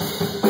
Thank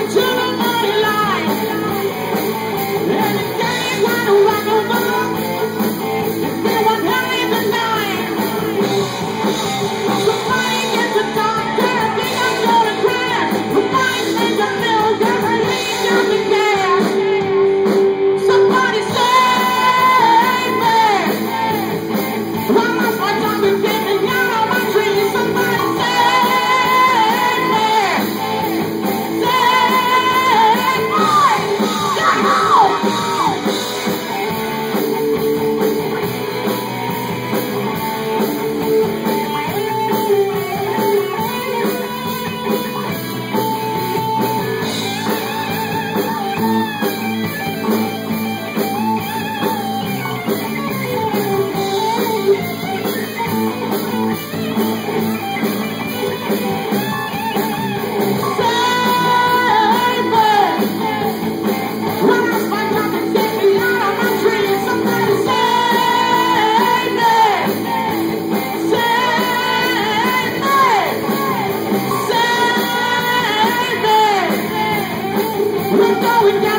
We're going down.